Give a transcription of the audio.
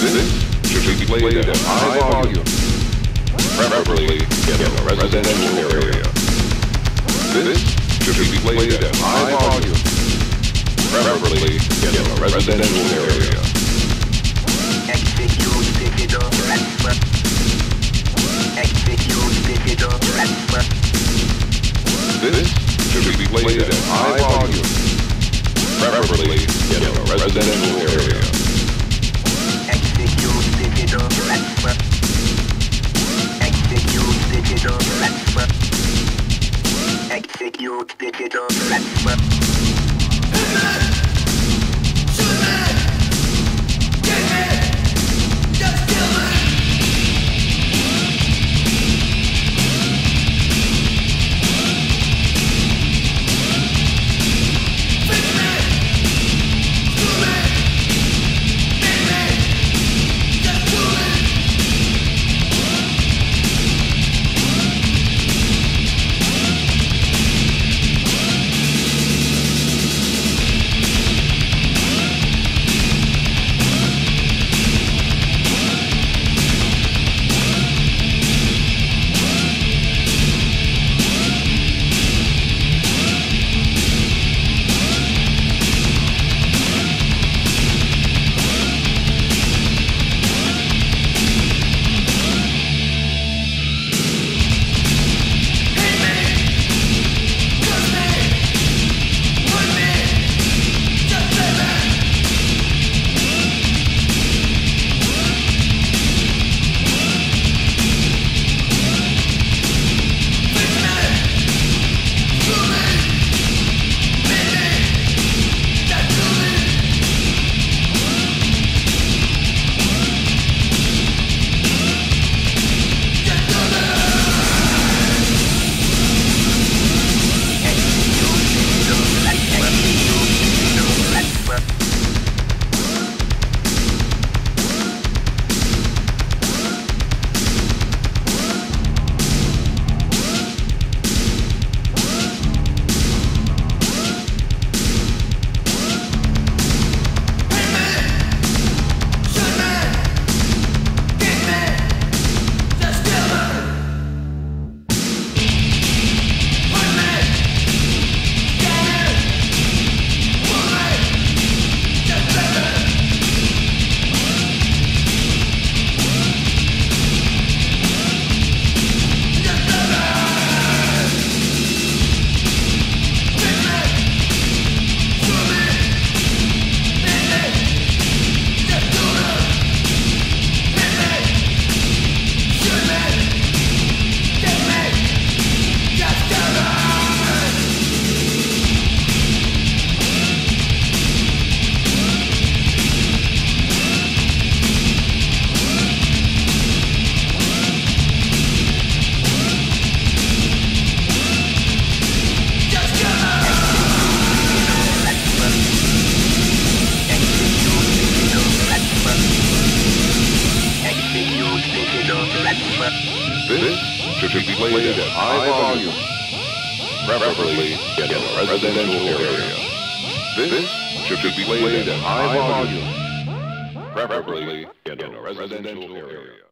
This should be played at high volume, preferably in a residential area. This should be played at high volume, preferably in a residential area. Execute digital. Execute digital. This should be played at high volume, preferably in a residential area. Execute digital This should be played at high volume, preferably in a residential area. This should be played at high volume, preferably in a residential area.